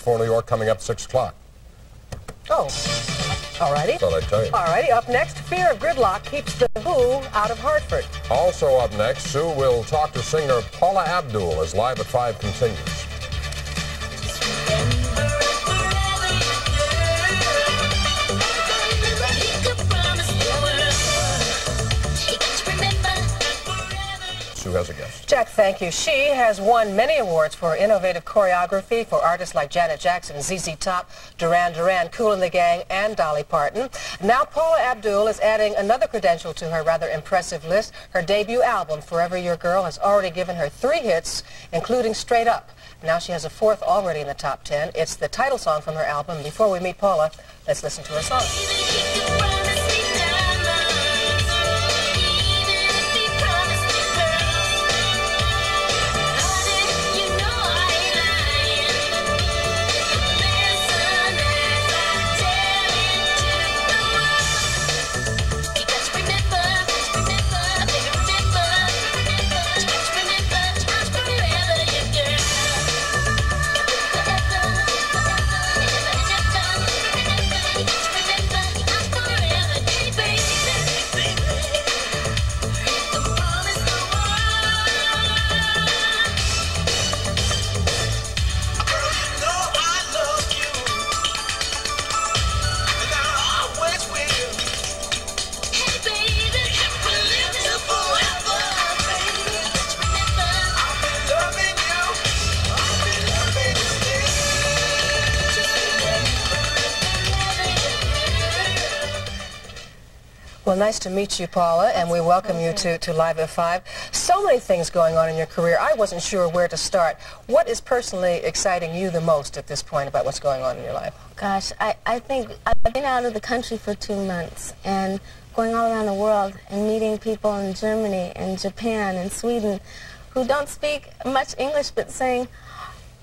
for New York coming up at 6 o'clock. Oh, all righty. Thought I'd tell you. All righty, up next, fear of gridlock keeps the Who out of Hartford. Also up next, Sue will talk to singer Paula Abdul as Live at 5 continues. Sue has a guest. Jack, thank you. She has won many awards for innovative choreography for artists like Janet Jackson, ZZ Top, Duran Duran, Kool and the Gang, and Dolly Parton. Now Paula Abdul is adding another credential to her rather impressive list. Her debut album, Forever Your Girl, has already given her three hits, including Straight Up. Now she has a fourth already in the top ten. It's the title song from her album. Before we meet Paula, let's listen to her song. Well, nice to meet you, Paula, and we welcome you to, to Live at 5. So many things going on in your career. I wasn't sure where to start. What is personally exciting you the most at this point about what's going on in your life? Gosh, I, I think I've been out of the country for two months and going all around the world and meeting people in Germany and Japan and Sweden who don't speak much English but saying,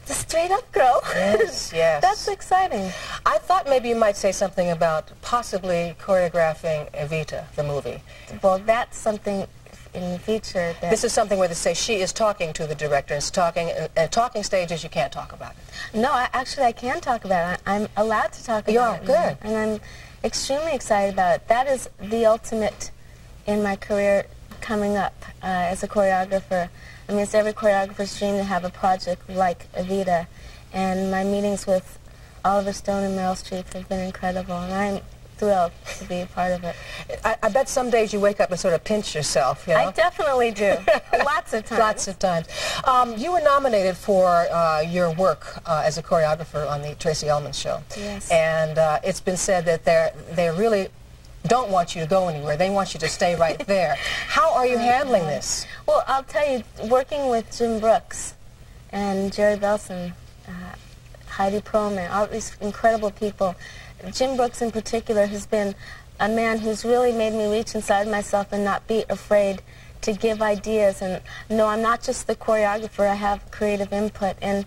the straight up girl. Yes, yes. That's exciting. I thought maybe you might say something about possibly choreographing Evita, the movie. Well, that's something in the future that... This is something where they say she is talking to the director and talking, and, and talking stages you can't talk about it. No, I, actually I can talk about it. I'm allowed to talk about you are, good. And I'm extremely excited about it. That is the ultimate in my career coming up uh, as a choreographer. I mean, it's every choreographer's dream to have a project like Evita. And my meetings with Oliver Stone and Meryl Streep have been incredible, and I'm thrilled to be a part of it. I, I bet some days you wake up and sort of pinch yourself, you know? I definitely do. Lots of times. Lots of times. Um, you were nominated for uh, your work uh, as a choreographer on the Tracey Ullman show. Yes. And uh, it's been said that they're, they're really don't want you to go anywhere. They want you to stay right there. How are you handling this? Well, I'll tell you, working with Jim Brooks and Jerry Belson, uh, Heide Perlman, all these incredible people, Jim Brooks in particular has been a man who's really made me reach inside myself and not be afraid to give ideas. And no, I'm not just the choreographer. I have creative input. And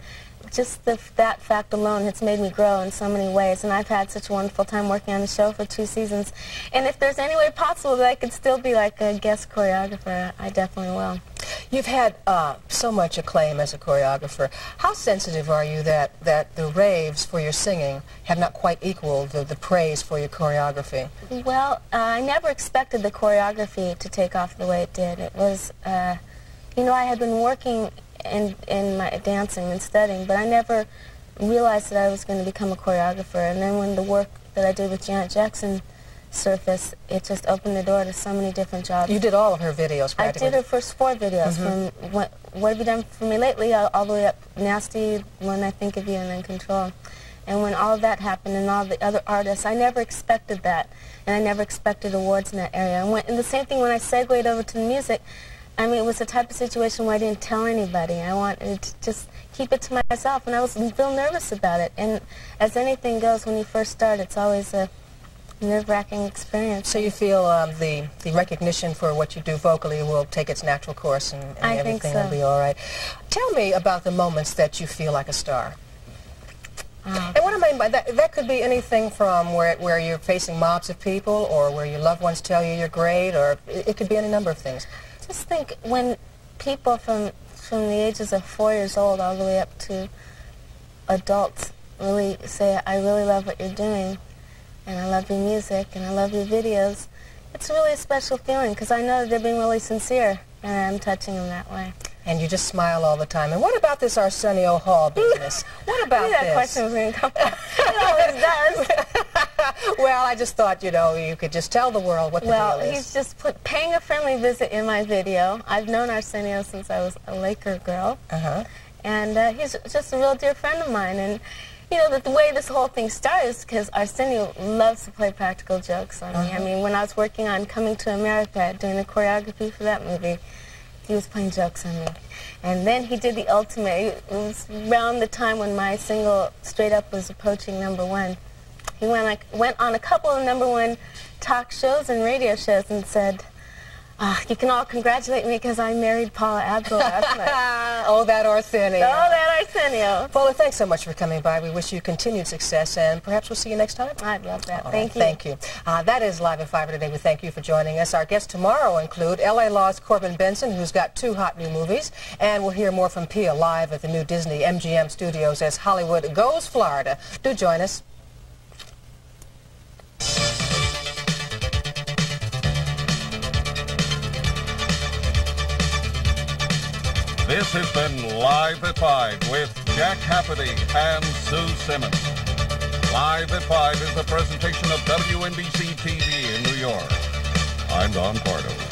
just the, that fact alone has made me grow in so many ways. And I've had such a wonderful time working on the show for two seasons. And if there's any way possible that I could still be like a guest choreographer, I definitely will. You've had uh, so much acclaim as a choreographer. How sensitive are you that, that the raves for your singing have not quite equaled the, the praise for your choreography? Well, uh, I never expected the choreography to take off the way it did. It was, uh, you know, I had been working in, in my dancing and studying, but I never realized that I was going to become a choreographer. And then when the work that I did with Janet Jackson surfaced, it just opened the door to so many different jobs. You did all of her videos, I did her first four videos, mm -hmm. from what, what Have You Done For Me Lately, all, all the way up Nasty, When I Think of You, and then Control. And when all of that happened and all the other artists, I never expected that. And I never expected awards in that area. And, when, and the same thing when I segued over to the music, I mean, it was the type of situation where I didn't tell anybody. I wanted to just keep it to myself, and I was real nervous about it. And as anything goes, when you first start, it's always a nerve-wracking experience. So you feel um, the, the recognition for what you do vocally will take its natural course and, and everything so. will be all right. Tell me about the moments that you feel like a star. Oh. And what I mean by that, that could be anything from where, where you're facing mobs of people or where your loved ones tell you you're great or it, it could be any number of things. Just think when people from, from the ages of four years old all the way up to adults really say, I really love what you're doing, and I love your music, and I love your videos, it's really a special feeling because I know that they're being really sincere, and I'm touching them that way. And you just smile all the time. And what about this Arsenio Hall business? what about that this? question was going to come up. It always does. well, I just thought, you know, you could just tell the world what the well, deal is. he's just put, paying a friendly visit in my video. I've known Arsenio since I was a Laker girl. Uh-huh. And uh, he's just a real dear friend of mine. And, you know, the, the way this whole thing started is because Arsenio loves to play practical jokes on me. I Uh-huh. mean, when I was working on Coming to America, doing the choreography for that movie, he was playing jokes on me. And then he did the ultimate. It was around the time when my single Straight Up was approaching number one. He went, like, went on a couple of number one talk shows and radio shows and said, ah, you can all congratulate me because I married Paula Abdul last night. oh, that Arsenio. Oh, that Arsenio. Paula, thanks so much for coming by. We wish you continued success, and perhaps we'll see you next time. I'd love that. All Thank right, you. Thank you. Uh, that is Live at 5 today. We thank you for joining us. Our guests tomorrow include L.A. Law's Corbin Bernsen, who's got two hot new movies, and we'll hear more from Pia live at the new Disney MGM studios as Hollywood goes Florida. Do join us. This has been Live at 5 with Jack Cafferty and Sue Simmons. Live at 5 is a presentation of WNBC TV in New York. I'm Don Pardo.